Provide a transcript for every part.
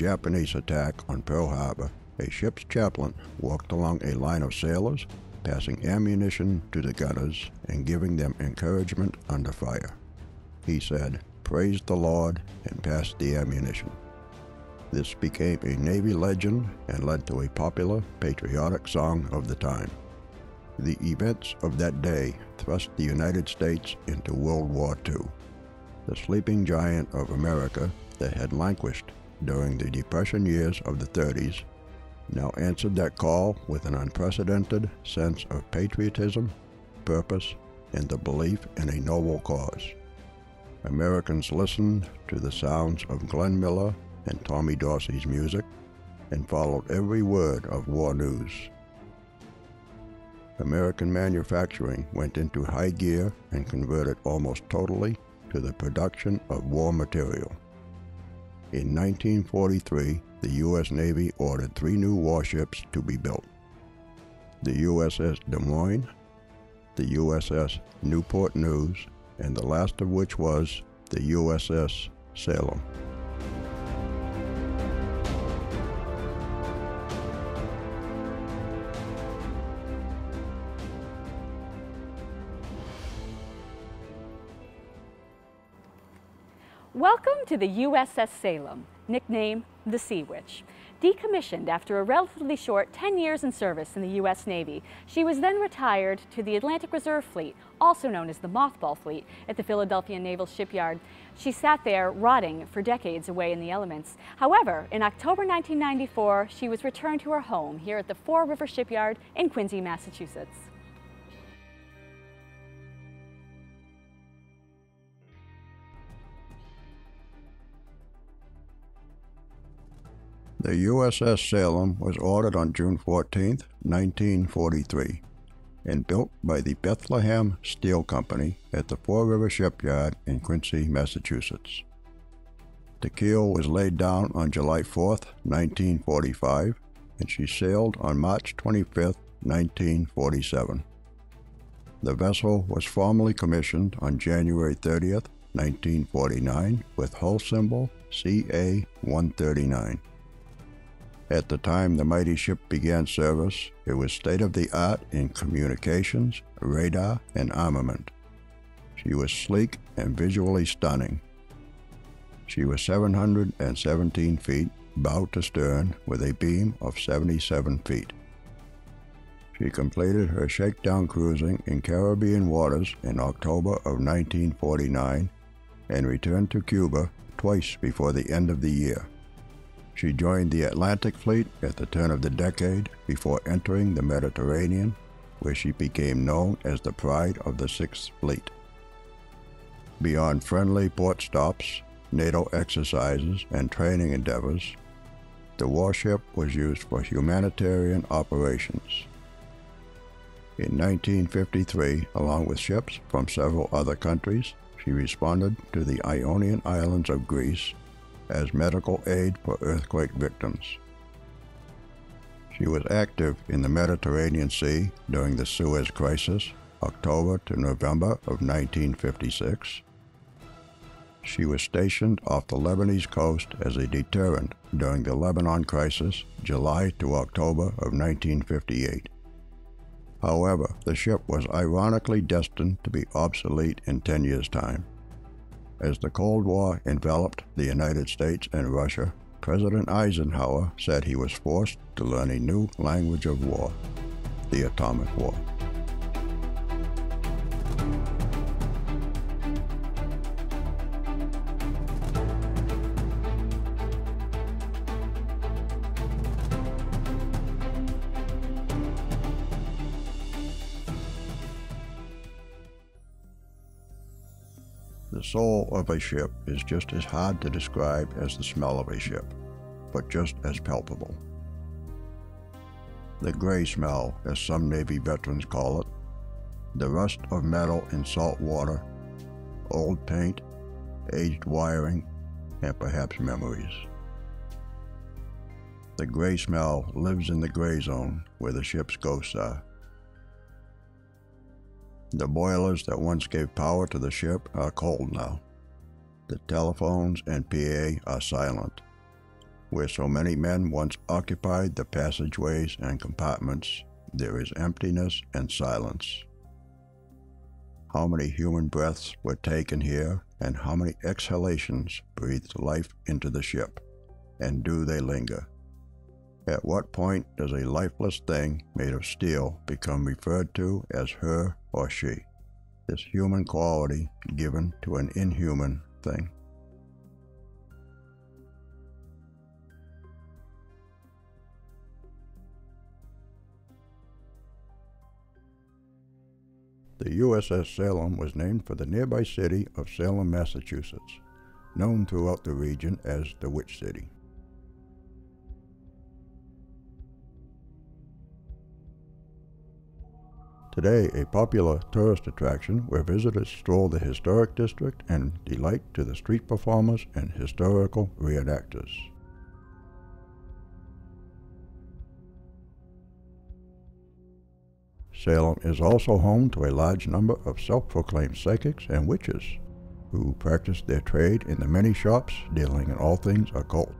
Japanese attack on Pearl Harbor, a ship's chaplain walked along a line of sailors, passing ammunition to the gunners and giving them encouragement under fire. He said, Praise the Lord, and passed the ammunition. This became a Navy legend and led to a popular patriotic song of the time. The events of that day thrust the United States into World War II. The sleeping giant of America that had languished during the Depression years of the 30s now answered that call with an unprecedented sense of patriotism, purpose, and the belief in a noble cause. Americans listened to the sounds of Glenn Miller and Tommy Dorsey's music and followed every word of war news. American manufacturing went into high gear and converted almost totally to the production of war material. In 1943, the U.S. Navy ordered three new warships to be built the USS Des Moines, the USS Newport News, and the last of which was the USS Salem. To the USS Salem, nicknamed the Sea Witch. Decommissioned after a relatively short 10 years in service in the U.S. Navy, she was then retired to the Atlantic Reserve Fleet, also known as the Mothball Fleet, at the Philadelphia Naval Shipyard. She sat there rotting for decades away in the elements. However, in October 1994, she was returned to her home here at the Fore River Shipyard in Quincy, Massachusetts. The USS Salem was ordered on June 14, 1943, and built by the Bethlehem Steel Company at the Fore River Shipyard in Quincy, Massachusetts. The keel was laid down on July 4, 1945, and she sailed on March 25, 1947. The vessel was formally commissioned on January 30, 1949, with hull symbol CA 139. At the time the mighty ship began service, it was state of the art in communications, radar, and armament. She was sleek and visually stunning. She was 717 feet bow to stern with a beam of 77 feet. She completed her shakedown cruising in Caribbean waters in October of 1949 and returned to Cuba twice before the end of the year. She joined the Atlantic Fleet at the turn of the decade before entering the Mediterranean, where she became known as the Pride of the Sixth Fleet. Beyond friendly port stops, NATO exercises, and training endeavors, the warship was used for humanitarian operations. In 1953, along with ships from several other countries, she responded to the Ionian Islands of Greece as medical aid for earthquake victims. She was active in the Mediterranean Sea during the Suez Crisis, October to November of 1956. She was stationed off the Lebanese coast as a deterrent during the Lebanon Crisis, July to October of 1958. However, the ship was ironically destined to be obsolete in 10 years' time. As the Cold War enveloped the United States and Russia, President Eisenhower said he was forced to learn a new language of war the atomic war. The soul of a ship is just as hard to describe as the smell of a ship, but just as palpable. The gray smell, as some Navy veterans call it, the rust of metal in salt water, old paint, aged wiring, and perhaps memories. The gray smell lives in the gray zone where the ship's ghosts are. The boilers that once gave power to the ship are cold now. The telephones and PA are silent. where so many men once occupied the passageways and compartments, there is emptiness and silence. How many human breaths were taken here, and how many exhalations breathed life into the ship? And do they linger? At what point does a lifeless thing made of steel become referred to as her or she? This human quality given to an inhuman thing. The USS Salem was named for the nearby city of Salem, Massachusetts, known throughout the region as the Witch City. Today, a popular tourist attraction where visitors stroll the historic district and delight to the street performers and historical reenactors. Salem is also home to a large number of self-proclaimed psychics and witches who practice their trade in the many shops dealing in all things occult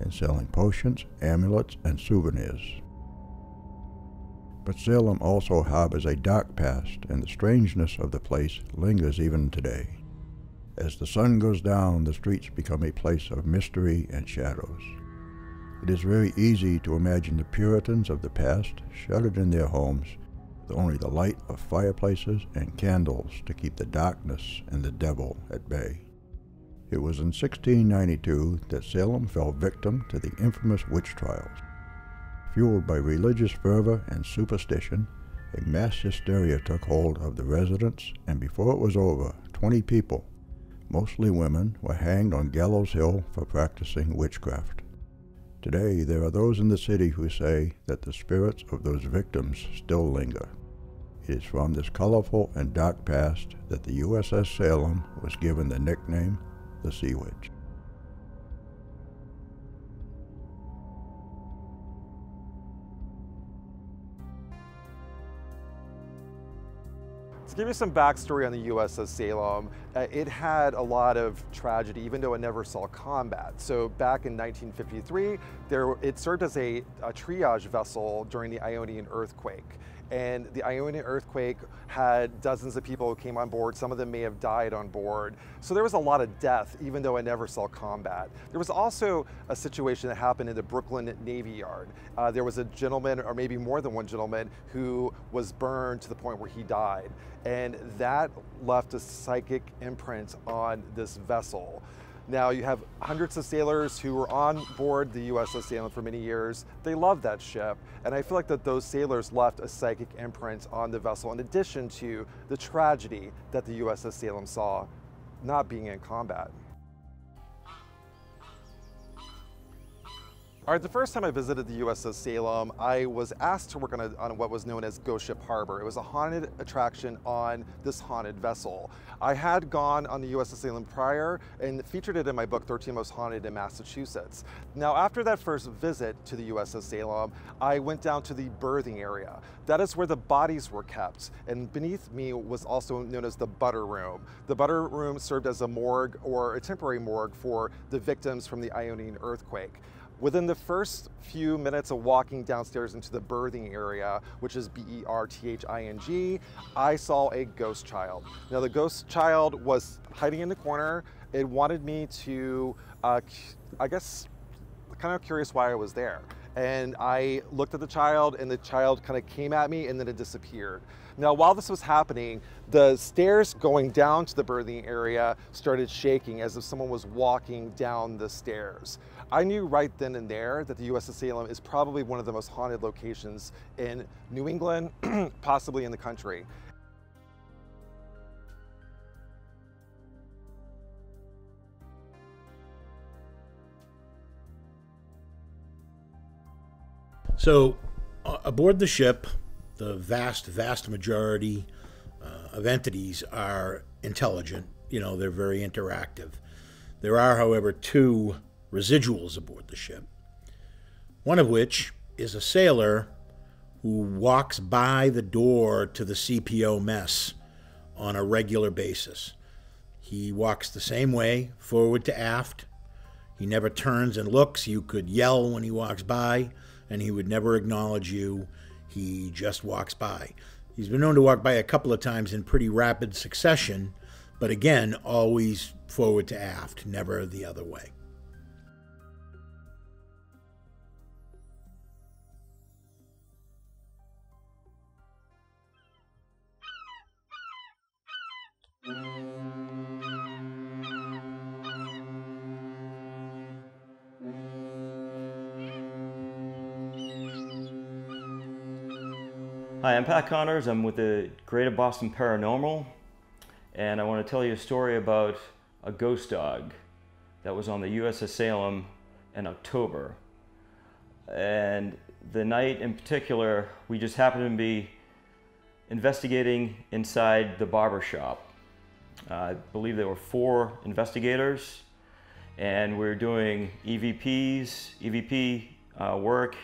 and selling potions, amulets, and souvenirs. But Salem also harbors a dark past, and the strangeness of the place lingers even today. As the sun goes down, the streets become a place of mystery and shadows. It is very easy to imagine the Puritans of the past shuttered in their homes with only the light of fireplaces and candles to keep the darkness and the devil at bay. It was in 1692 that Salem fell victim to the infamous witch trials. Fueled by religious fervor and superstition, a mass hysteria took hold of the residents, and before it was over, 20 people, mostly women, were hanged on Gallows Hill for practicing witchcraft. Today, there are those in the city who say that the spirits of those victims still linger. It is from this colorful and dark past that the USS Salem was given the nickname the Sea Witch. Give you some backstory on the USS Salem, uh, it had a lot of tragedy, even though it never saw combat. So back in 1953, there, it served as a, a triage vessel during the Ionian earthquake and the Ionian earthquake had dozens of people who came on board. Some of them may have died on board. So there was a lot of death, even though I never saw combat. There was also a situation that happened in the Brooklyn Navy Yard. Uh, there was a gentleman, or maybe more than one gentleman, who was burned to the point where he died. And that left a psychic imprint on this vessel. Now you have hundreds of sailors who were on board the USS Salem for many years. They loved that ship, and I feel like that those sailors left a psychic imprint on the vessel in addition to the tragedy that the USS Salem saw not being in combat. All right, the first time I visited the USS Salem, I was asked to work on, a, on what was known as Ghost Ship Harbor. It was a haunted attraction on this haunted vessel. I had gone on the USS Salem prior and featured it in my book, 13 Most Haunted in Massachusetts. Now, after that first visit to the USS Salem, I went down to the berthing area. That is where the bodies were kept. And beneath me was also known as the butter room. The butter room served as a morgue or a temporary morgue for the victims from the Ionian earthquake. Within the first few minutes of walking downstairs into the berthing area, which is B-E-R-T-H-I-N-G, I saw a ghost child. Now the ghost child was hiding in the corner. It wanted me to, uh, I guess, kind of curious why I was there. And I looked at the child and the child kind of came at me and then it disappeared. Now, while this was happening, the stairs going down to the berthing area started shaking as if someone was walking down the stairs. I knew right then and there that the USS Salem is probably one of the most haunted locations in New England, possibly in the country. So, uh, aboard the ship, the vast, vast majority uh, of entities are intelligent. You know, they're very interactive. There are, however, two residuals aboard the ship, one of which is a sailor who walks by the door to the CPO mess on a regular basis. He walks the same way, forward to aft. He never turns and looks. You could yell when he walks by, and he would never acknowledge you. He just walks by. He's been known to walk by a couple of times in pretty rapid succession, but again, always forward to aft, never the other way. Hi, I'm Pat Connors. I'm with the Greater Boston Paranormal, and I want to tell you a story about a ghost dog that was on the USS Salem in October. And the night in particular, we just happened to be investigating inside the barber shop. Uh, I believe there were four investigators, and we are doing EVPs, EVP uh, work,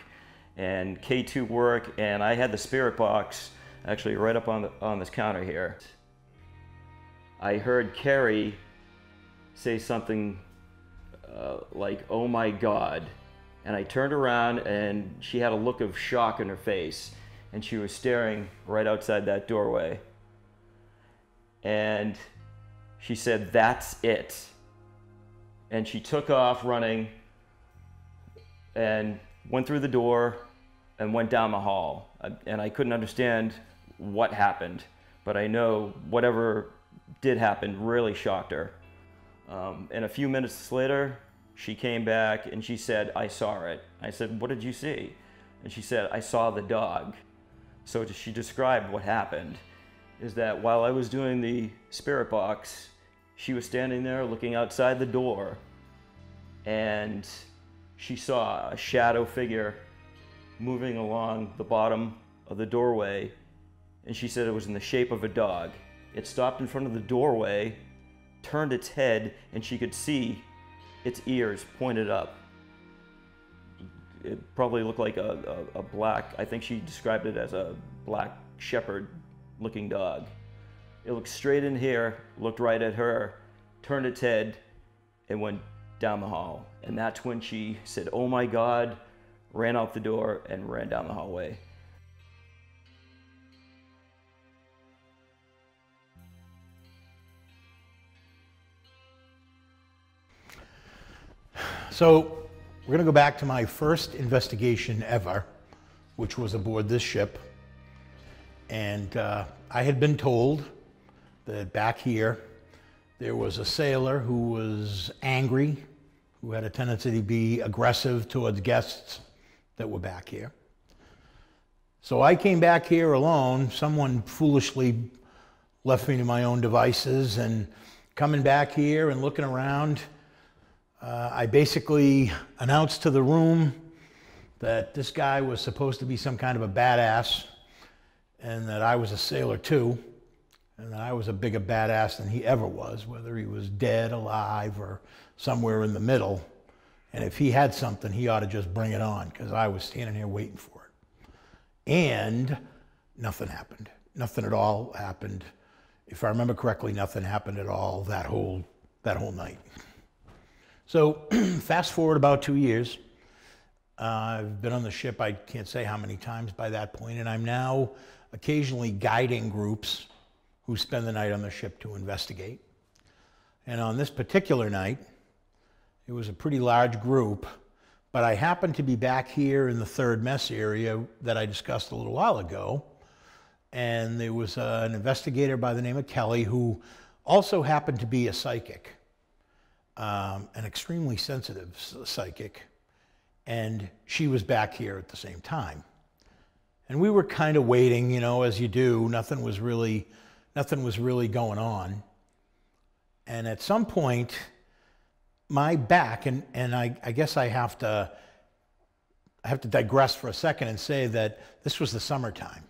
and K2 work, and I had the spirit box actually right up on, the, on this counter here. I heard Carrie say something uh, like, oh my God. And I turned around and she had a look of shock in her face and she was staring right outside that doorway. And she said, that's it. And she took off running and went through the door and went down the hall. And I couldn't understand what happened, but I know whatever did happen really shocked her. Um, and a few minutes later, she came back and she said, I saw it. I said, What did you see? And she said, I saw the dog. So she described what happened is that while I was doing the spirit box, she was standing there looking outside the door and she saw a shadow figure moving along the bottom of the doorway, and she said it was in the shape of a dog. It stopped in front of the doorway, turned its head, and she could see its ears pointed up. It probably looked like a, a, a black, I think she described it as a black shepherd looking dog. It looked straight in here, looked right at her, turned its head, and went down the hall. And that's when she said, Oh my God, ran out the door, and ran down the hallway. So, we're going to go back to my first investigation ever, which was aboard this ship. And uh, I had been told that back here there was a sailor who was angry who had a tendency to be aggressive towards guests that were back here. So I came back here alone. Someone foolishly left me to my own devices, and coming back here and looking around, uh, I basically announced to the room that this guy was supposed to be some kind of a badass, and that I was a sailor too, and I was a bigger badass than he ever was, whether he was dead, alive, or somewhere in the middle. And if he had something, he ought to just bring it on because I was standing here waiting for it. And nothing happened. Nothing at all happened. If I remember correctly, nothing happened at all that whole that whole night. So fast forward about two years. Uh, I've been on the ship, I can't say how many times by that point, and I'm now occasionally guiding groups who spend the night on the ship to investigate. And on this particular night, it was a pretty large group, but I happened to be back here in the third mess area that I discussed a little while ago. And there was uh, an investigator by the name of Kelly who also happened to be a psychic, um, an extremely sensitive psychic. And she was back here at the same time. And we were kind of waiting, you know, as you do. Nothing was really, nothing was really going on. And at some point, my back, and, and I, I guess I have to I have to digress for a second and say that this was the summertime.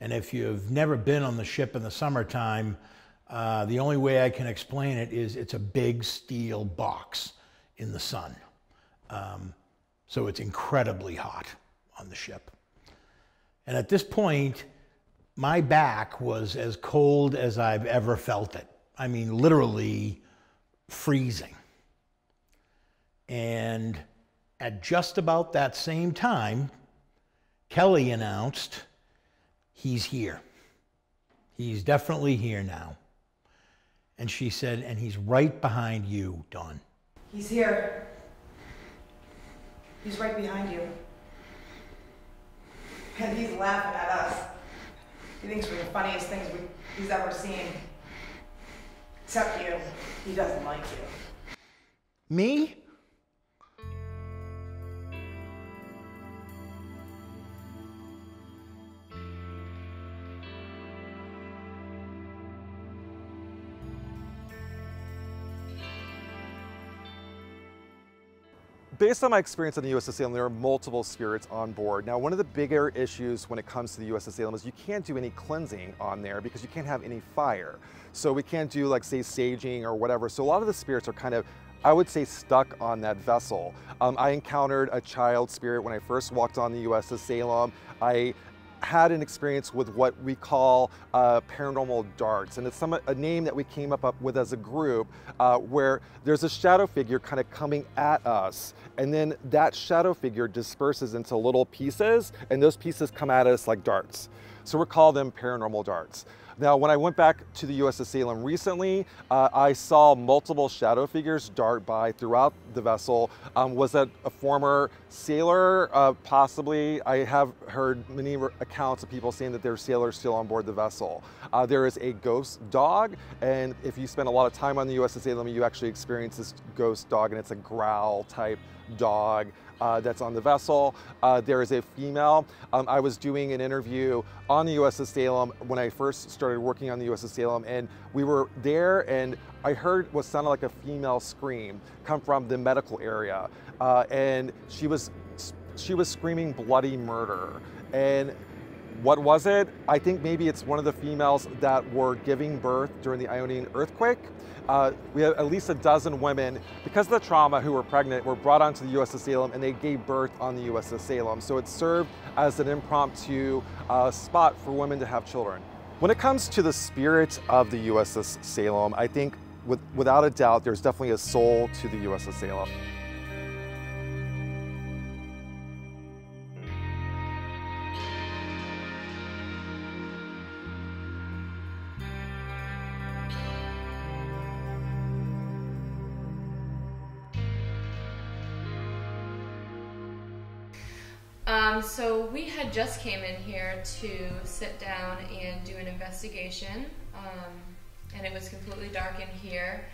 And if you've never been on the ship in the summertime, uh, the only way I can explain it is it's a big steel box in the sun. Um, so it's incredibly hot on the ship. And at this point, my back was as cold as I've ever felt it. I mean, literally freezing. And at just about that same time, Kelly announced he's here. He's definitely here now. And she said, and he's right behind you, Don. He's here. He's right behind you. And he's laughing at us. He thinks we're the funniest things we, he's ever seen. Except you. He doesn't like you. Me? Based on my experience on the USS Salem, there are multiple spirits on board. Now, one of the bigger issues when it comes to the USS Salem is you can't do any cleansing on there because you can't have any fire. So we can't do like say saging or whatever. So a lot of the spirits are kind of I would say stuck on that vessel. Um, I encountered a child spirit when I first walked on the USS Salem. I had an experience with what we call uh, paranormal darts, and it's some, a name that we came up, up with as a group, uh, where there's a shadow figure kind of coming at us, and then that shadow figure disperses into little pieces, and those pieces come at us like darts. So we call them paranormal darts. Now, when I went back to the USS Salem recently, uh, I saw multiple shadow figures dart by throughout the vessel. Um, was that a former sailor? Uh, possibly. I have heard many accounts of people saying that there are sailors still on board the vessel. Uh, there is a ghost dog, and if you spend a lot of time on the USS Salem, you actually experience this ghost dog, and it's a growl type dog uh, that's on the vessel. Uh, there is a female. Um, I was doing an interview on the USS Salem when I first started working on the USS Salem, and we were there, and I heard what sounded like a female scream come from the medical area, uh, and she was she was screaming bloody murder, and what was it? I think maybe it's one of the females that were giving birth during the Ionian earthquake. Uh, we had at least a dozen women, because of the trauma, who were pregnant, were brought onto the USS Salem and they gave birth on the USS Salem. So it served as an impromptu uh, spot for women to have children. When it comes to the spirit of the USS Salem, I think with, without a doubt, there's definitely a soul to the USS Salem. Came in here to sit down and do an investigation, um, and it was completely dark in here.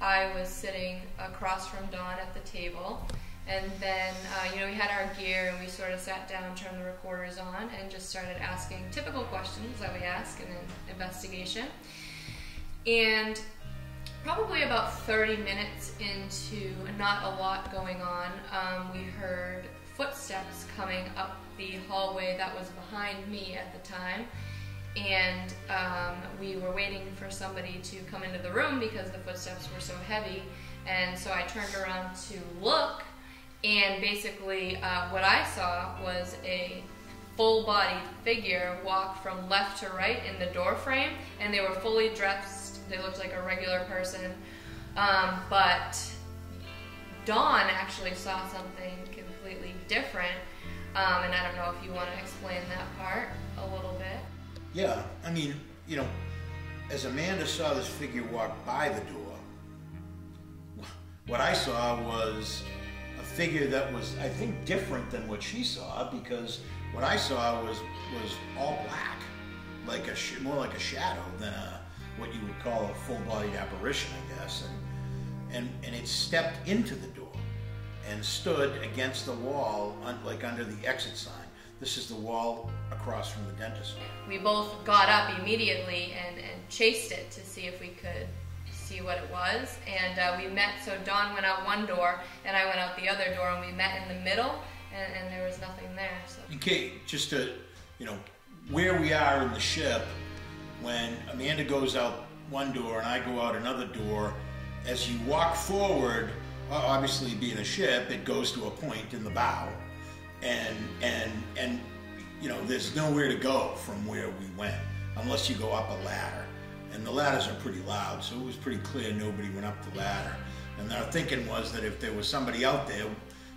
I was sitting across from Don at the table, and then uh, you know we had our gear and we sort of sat down, turned the recorders on, and just started asking typical questions that we ask in an investigation. And probably about 30 minutes into not a lot going on, um, we heard footsteps coming up the hallway that was behind me at the time. And um, we were waiting for somebody to come into the room because the footsteps were so heavy. And so I turned around to look, and basically, uh, what I saw was a full bodied figure walk from left to right in the door frame, and they were fully dressed. They looked like a regular person. Um, but Don actually saw something different. Um, and I don't know if you want to explain that part a little bit. Yeah, I mean, you know, as Amanda saw this figure walk by the door, what I saw was a figure that was, I think, different than what she saw because what I saw was was all black, like a more like a shadow than a what you would call a full-bodied apparition, I guess, and and and it stepped into the door and stood against the wall, like under the exit sign. This is the wall across from the dentist. We both got up immediately and, and chased it to see if we could see what it was. And uh, we met, so Don went out one door and I went out the other door and we met in the middle and, and there was nothing there. So. Okay, just to, you know, where we are in the ship, when Amanda goes out one door and I go out another door, as you walk forward, obviously being a ship, it goes to a point in the bow, and and and you know there's nowhere to go from where we went unless you go up a ladder, and the ladders are pretty loud, so it was pretty clear nobody went up the ladder. And our thinking was that if there was somebody out there,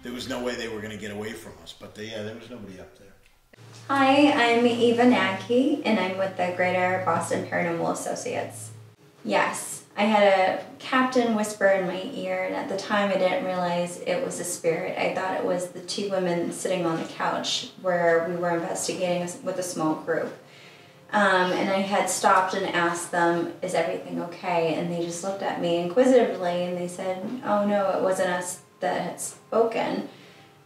there was no way they were going to get away from us. But they, yeah, there was nobody up there. Hi, I'm Eva Nadke, and I'm with the Greater Boston Paranormal Associates. Yes, I had a captain whisper in my ear, and at the time I didn't realize it was a spirit. I thought it was the two women sitting on the couch where we were investigating with a small group. Um, and I had stopped and asked them, Is everything okay? And they just looked at me inquisitively and they said, Oh no, it wasn't us that had spoken.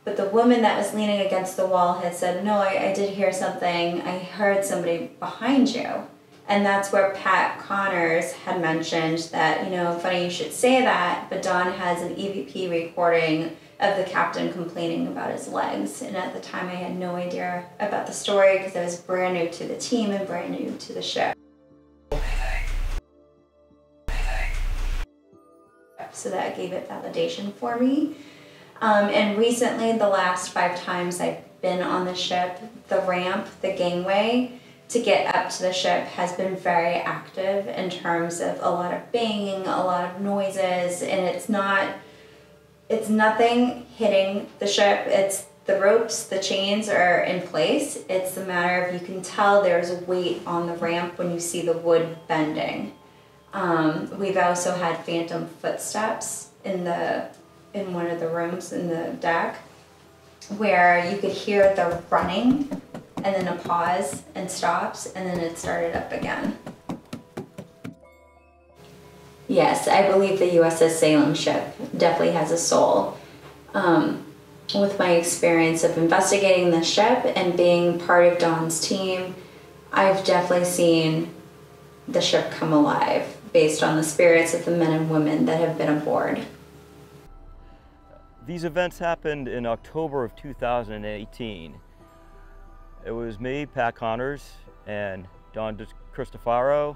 But the woman that was leaning against the wall had said, No, I, I did hear something. I heard somebody behind you. And that's where Pat Connors had mentioned that, you know, funny you should say that, but Don has an EVP recording of the captain complaining about his legs. And at the time, I had no idea about the story because I was brand new to the team and brand new to the show. So that gave it validation for me. Um, and recently, the last five times I've been on the ship, the ramp, the gangway to get up to the ship has been very active in terms of a lot of banging, a lot of noises, and it's not it's nothing hitting the ship. It's the ropes, the chains are in place. It's a matter of you can tell there's a weight on the ramp when you see the wood bending. Um, we've also had phantom footsteps in the in one of the rooms in the deck where you could hear the running and then a pause and stops and then it started up again. Yes, I believe the USS Salem ship definitely has a soul. Um, with my experience of investigating the ship and being part of Don's team, I've definitely seen the ship come alive based on the spirits of the men and women that have been aboard. These events happened in October of 2018. It was me, Pat Connors, and Don Cristofaro,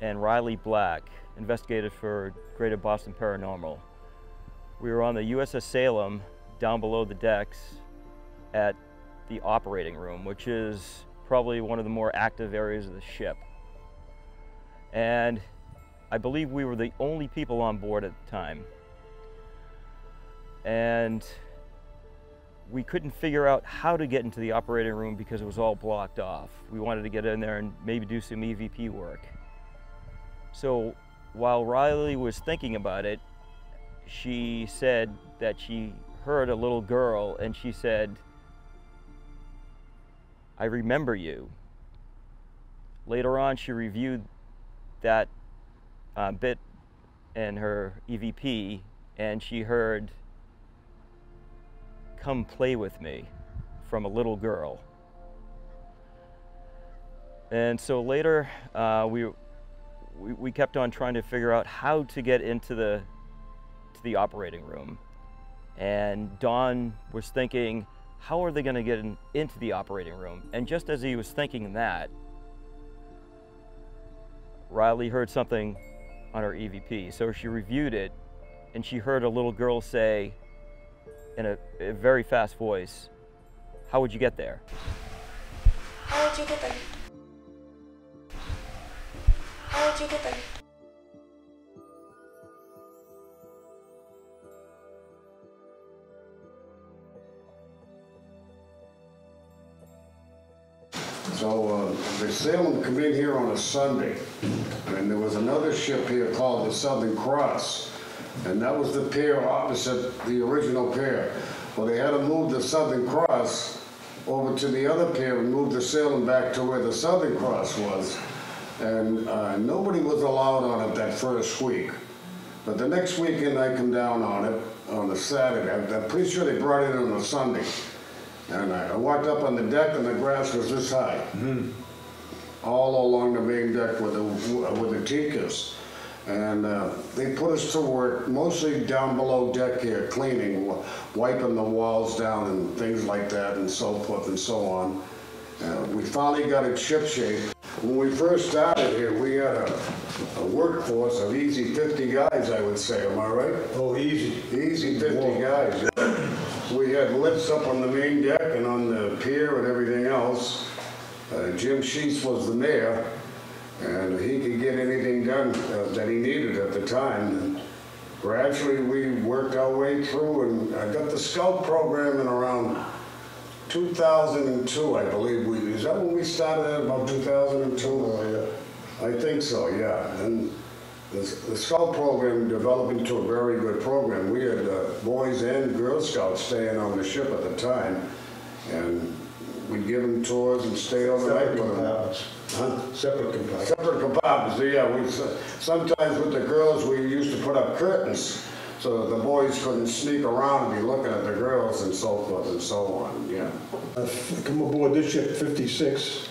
and Riley Black investigated for Greater Boston Paranormal. We were on the USS Salem down below the decks at the operating room, which is probably one of the more active areas of the ship. And I believe we were the only people on board at the time. And we couldn't figure out how to get into the operating room because it was all blocked off. We wanted to get in there and maybe do some EVP work. So while Riley was thinking about it, she said that she heard a little girl and she said, I remember you. Later on, she reviewed that uh, bit in her EVP and she heard, Come play with me from a little girl. And so later, uh, we we, we kept on trying to figure out how to get into the to the operating room. And Don was thinking, how are they going to get in, into the operating room? And just as he was thinking that, Riley heard something on her EVP. So she reviewed it and she heard a little girl say in a, a very fast voice, How would you get there? How would you get there? How would you get there? So uh, the Salem come in here on a Sunday, and there was another ship here called the Southern Cross, and that was the pier opposite the original pier. Well, they had to move the Southern Cross over to the other pier and move the Salem back to where the Southern Cross was and uh, nobody was allowed on it that first week. But the next weekend I come down on it on a Saturday. I'm pretty sure they brought it in on a Sunday. And I, walked up on the deck and the grass was this high. Mm -hmm. All along the main deck with the, with the tikas. And uh, they put us to work, mostly down below deck here, cleaning, wiping the walls down and things like that and so forth and so on. Uh, we finally got it ship shape. When we first started here, we had a, a workforce of easy 50 guys, I would say. Am I right? Oh, easy. Easy 50 Whoa. guys. We had lifts up on the main deck and on the pier and everything else. Uh, Jim Sheets was the mayor, and he could get anything done uh, that he needed at the time. And gradually we worked our way through and I got the scout program in around 2002, I believe. We, is that when we started about 2002? Oh, yeah. I think so, yeah. And the, the scout program developed into a very good program. We had uh, boys and Girl Scouts staying on the ship at the time. And we'd give them tours and stay overnight with them. Huh? Separate compartments. Separate compartments, yeah. We, sometimes with the girls, we used to put up curtains so the boys couldn't sneak around and be looking at the girls and so forth and so on, yeah. I come aboard this ship 56.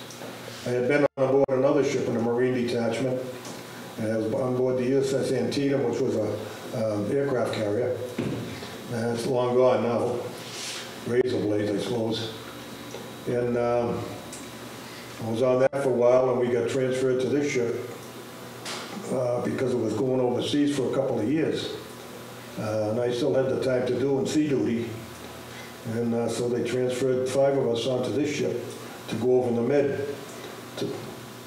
I had been on board another ship in the Marine Detachment. And I was on board the USS Antietam, which was a um, aircraft carrier. And it's long gone now. Razor blades, I suppose. And um, I was on that for a while, and we got transferred to this ship uh, because it was going overseas for a couple of years. Uh, and I still had the time to do in sea duty. And uh, so they transferred five of us onto this ship to go over in the Med to,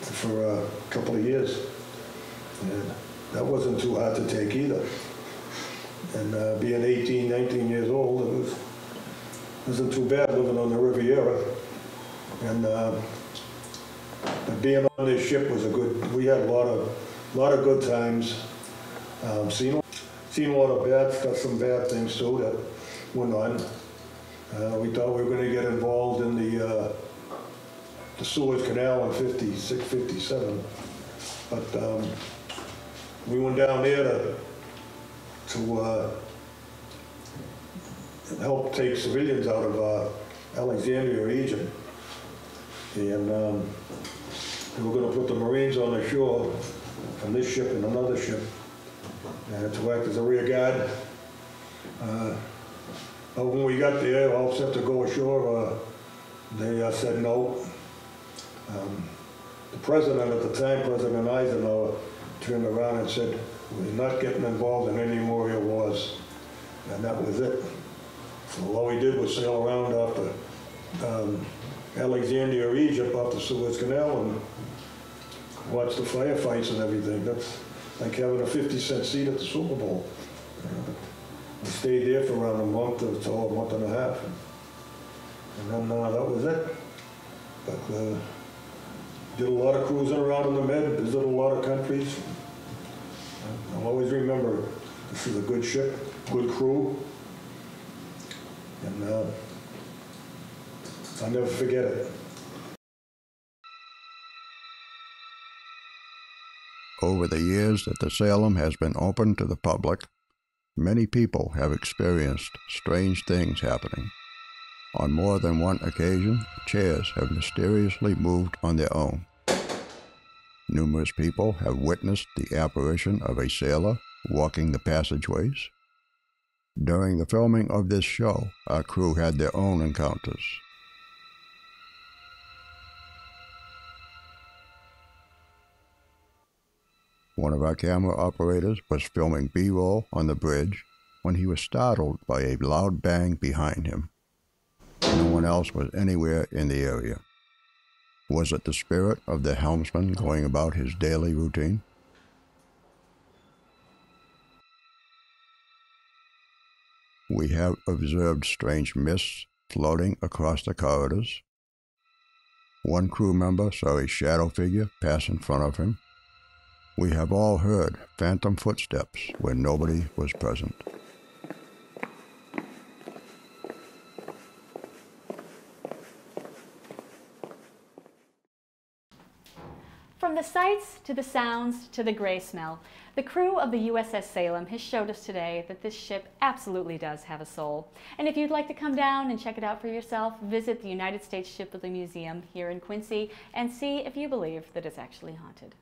for a couple of years. And that wasn't too hard to take either. And uh, being 18, 19 years old, it was, wasn't too bad living on the Riviera. And uh, being on this ship was a good, we had a lot of, lot of good times. Um, seen seen a lot of bad stuff, some bad things too that went on. Uh, we thought we were going to get involved in the uh, the Suez Canal in 56, 57, but um, we went down there to to uh, help take civilians out of uh, Alexandria, Egypt, and um, we were going to put the Marines on the shore from this ship and another ship uh, to act as a rear guard. Uh, when we got there, all set to go ashore, uh, they uh, said no. Um, the president at the time, President Eisenhower, turned around and said, we're not getting involved in any more wars. And that was it. So all we did was sail around the um, Alexandria, or Egypt, off the Suez Canal and watch the firefights and everything. That's like having a 50 cent seat at the Super Bowl. We stayed there for around a month or so, a month and a half. And then uh, that was it. But uh, did a lot of cruising around in the Med, visited a lot of countries. I'll always remember this is a good ship, good crew. And uh, I'll never forget it. Over the years that the Salem has been open to the public, many people have experienced strange things happening. On more than one occasion, chairs have mysteriously moved on their own. Numerous people have witnessed the apparition of a sailor walking the passageways. During the filming of this show, our crew had their own encounters. One of our camera operators was filming B roll on the bridge when he was startled by a loud bang behind him. No one else was anywhere in the area. Was it the spirit of the helmsman going about his daily routine? We have observed strange mists floating across the corridors. One crew member saw a shadow figure pass in front of him. We have all heard phantom footsteps when nobody was present. From the sights to the sounds to the gray smell, the crew of the USS Salem has showed us today that this ship absolutely does have a soul. And if you'd like to come down and check it out for yourself, visit the United States Shipbuilding Museum here in Quincy and see if you believe that it's actually haunted.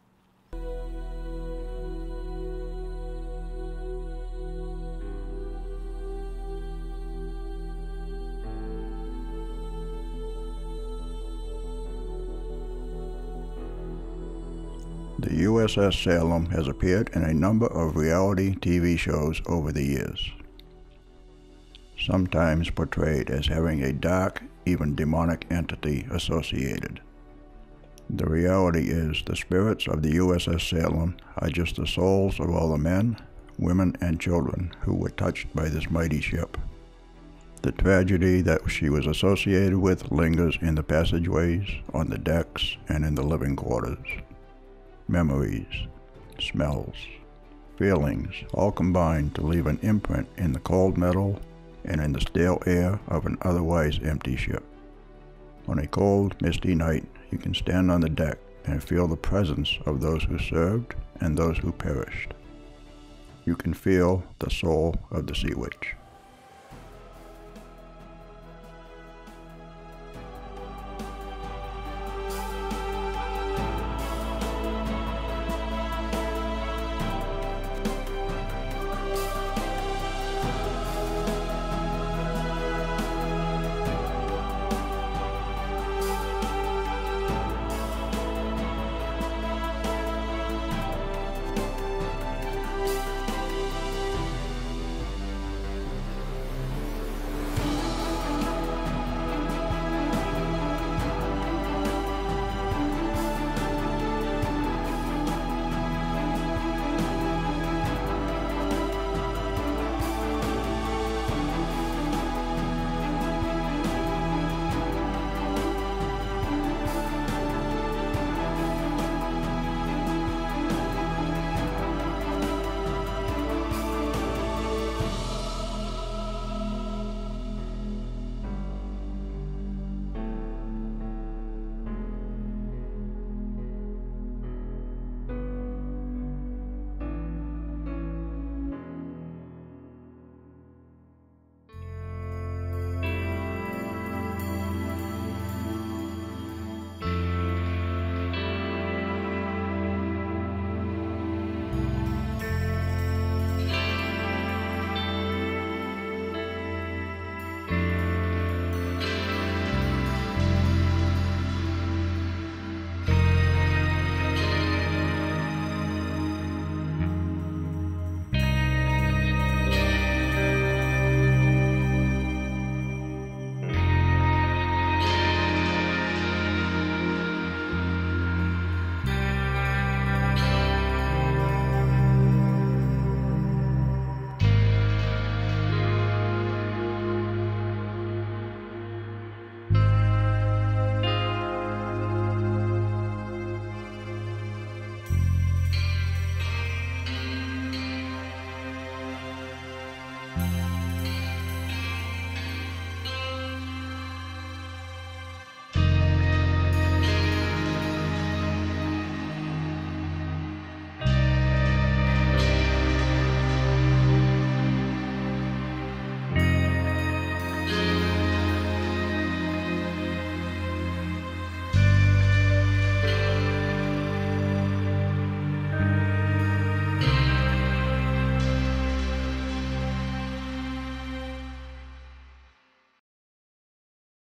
The USS Salem has appeared in a number of reality TV shows over the years, sometimes portrayed as having a dark, even demonic entity associated. The reality is the spirits of the USS Salem are just the souls of all the men, women, and children who were touched by this mighty ship. The tragedy that she was associated with lingers in the passageways, on the decks, and in the living quarters. Memories, smells, feelings all combine to leave an imprint in the cold metal and in the stale air of an otherwise empty ship. On a cold, misty night, you can stand on the deck and feel the presence of those who served and those who perished. You can feel the soul of the Sea Witch.